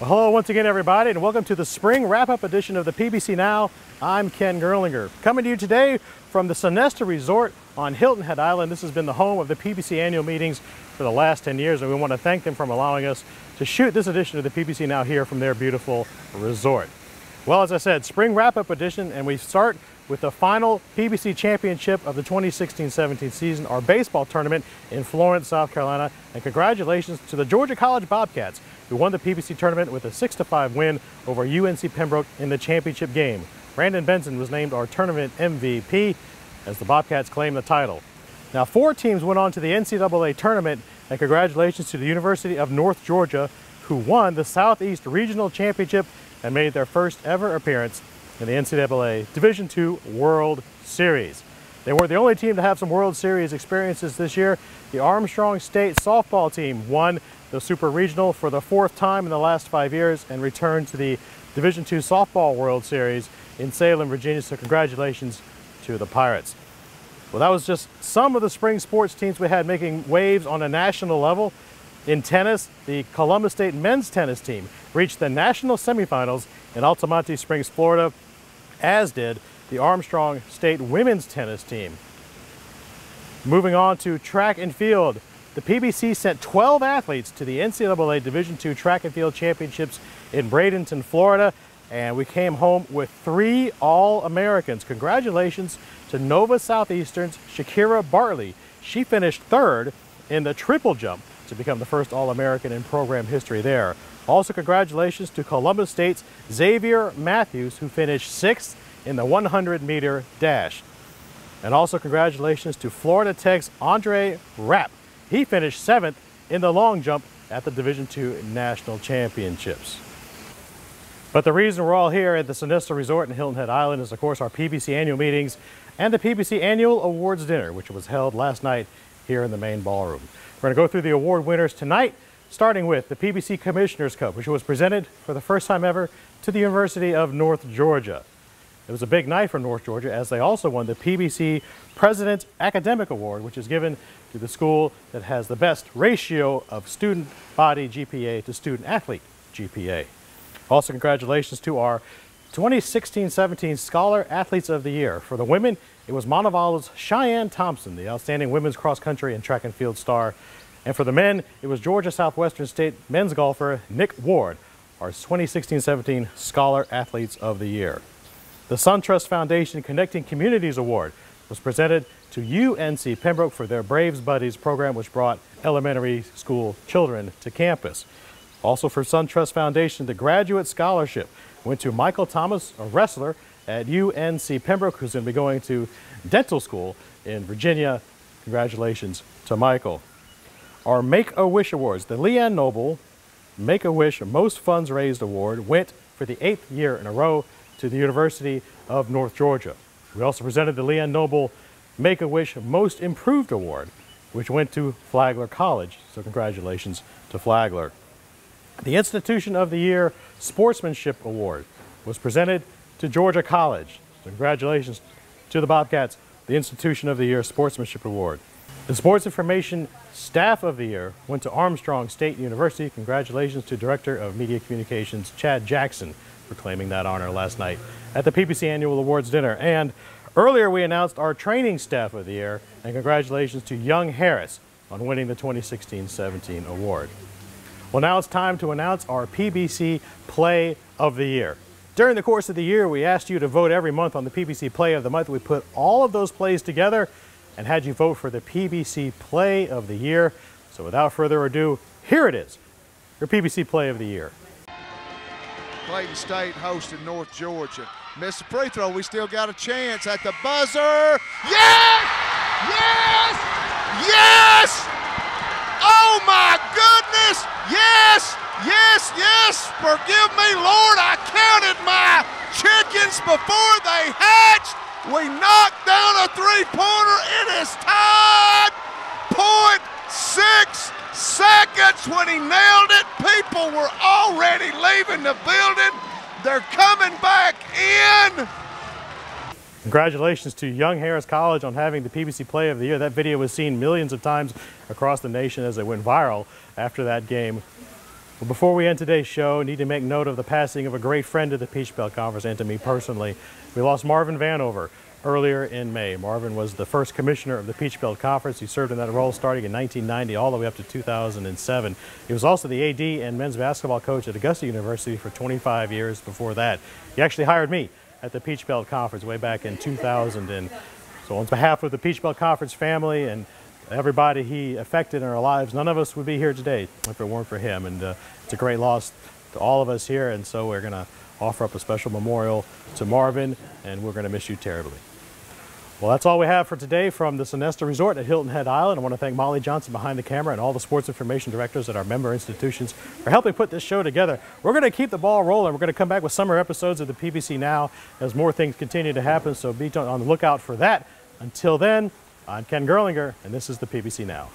once again, everybody, and welcome to the spring wrap-up edition of the PBC Now. I'm Ken Gerlinger, coming to you today from the Sonesta Resort on Hilton Head Island. This has been the home of the PBC annual meetings for the last 10 years, and we want to thank them for allowing us to shoot this edition of the PBC Now here from their beautiful resort. Well, as I said, spring wrap-up edition, and we start with the final PBC championship of the 2016-17 season, our baseball tournament in Florence, South Carolina. And congratulations to the Georgia College Bobcats, who won the PBC tournament with a 6-5 win over UNC Pembroke in the championship game. Brandon Benson was named our tournament MVP as the Bobcats claim the title. Now, four teams went on to the NCAA tournament, and congratulations to the University of North Georgia, who won the Southeast Regional Championship and made their first ever appearance in the NCAA Division II World Series. They were the only team to have some World Series experiences this year. The Armstrong State softball team won the Super Regional for the fourth time in the last five years and returned to the Division II Softball World Series in Salem, Virginia. So congratulations to the Pirates. Well, that was just some of the spring sports teams we had making waves on a national level. In tennis, the Columbus State men's tennis team reached the national semifinals in Altamonte Springs, Florida, as did the Armstrong State women's tennis team. Moving on to track and field, the PBC sent 12 athletes to the NCAA Division II Track and Field Championships in Bradenton, Florida, and we came home with three All-Americans. Congratulations to Nova Southeastern's Shakira Bartley. She finished third in the triple jump to become the first All-American in program history there. Also, congratulations to Columbus State's Xavier Matthews, who finished sixth in the 100 meter dash. And also, congratulations to Florida Tech's Andre Rapp. He finished seventh in the long jump at the Division II National Championships. But the reason we're all here at the Sonesta Resort in Hilton Head Island is, of course, our PBC annual meetings and the PBC Annual Awards Dinner, which was held last night here in the main ballroom. We're going to go through the award winners tonight starting with the PBC Commissioner's Cup, which was presented for the first time ever to the University of North Georgia. It was a big night for North Georgia as they also won the PBC President Academic Award, which is given to the school that has the best ratio of student body GPA to student athlete GPA. Also, congratulations to our 2016-17 Scholar Athletes of the Year. For the women, it was Montevallo's Cheyenne Thompson, the outstanding women's cross country and track and field star and for the men, it was Georgia Southwestern State men's golfer Nick Ward, our 2016-17 Scholar Athletes of the Year. The SunTrust Foundation Connecting Communities Award was presented to UNC Pembroke for their Braves Buddies program, which brought elementary school children to campus. Also for SunTrust Foundation, the Graduate Scholarship went to Michael Thomas, a wrestler at UNC Pembroke, who's going to be going to dental school in Virginia. Congratulations to Michael. Our Make-A-Wish Awards. The Leanne Noble Make-A-Wish Most Funds Raised Award went for the eighth year in a row to the University of North Georgia. We also presented the Leanne Noble Make-A-Wish Most Improved Award, which went to Flagler College. So congratulations to Flagler. The Institution of the Year Sportsmanship Award was presented to Georgia College. So congratulations to the Bobcats, the Institution of the Year Sportsmanship Award. The Sports Information Staff of the Year went to Armstrong State University. Congratulations to Director of Media Communications Chad Jackson for claiming that honor last night at the PBC Annual Awards Dinner. And earlier we announced our Training Staff of the Year, and congratulations to Young Harris on winning the 2016-17 award. Well, now it's time to announce our PBC Play of the Year. During the course of the year, we asked you to vote every month on the PBC Play of the Month. We put all of those plays together and had you vote for the PBC Play of the Year. So without further ado, here it is, your PBC Play of the Year. Clayton State hosting North Georgia. Miss the free throw, we still got a chance at the buzzer. Yes! Yes! Yes! Oh my goodness! Yes! Yes, yes! Forgive me, Lord, I counted my chickens before they hatched. We knocked down a three-pointer. It is tied. Point six seconds when he nailed it. People were already leaving the building. They're coming back in. Congratulations to Young Harris College on having the PBC Play of the Year. That video was seen millions of times across the nation as it went viral after that game. Well, before we end today's show, need to make note of the passing of a great friend of the Peach Belt Conference and to me personally. We lost Marvin Vanover earlier in May. Marvin was the first commissioner of the Peach Belt Conference. He served in that role starting in 1990 all the way up to 2007. He was also the AD and men's basketball coach at Augusta University for 25 years before that. He actually hired me at the Peach Belt Conference way back in 2000. And so on behalf of the Peach Belt Conference family and everybody he affected in our lives, none of us would be here today if it weren't for him. And uh, it's a great loss to all of us here. And so we're going to offer up a special memorial to Marvin, and we're going to miss you terribly. Well, that's all we have for today from the Sonesta Resort at Hilton Head Island. I want to thank Molly Johnson behind the camera and all the sports information directors at our member institutions for helping put this show together. We're going to keep the ball rolling. We're going to come back with summer episodes of the PBC Now as more things continue to happen, so be on the lookout for that. Until then, I'm Ken Gerlinger, and this is the PBC Now.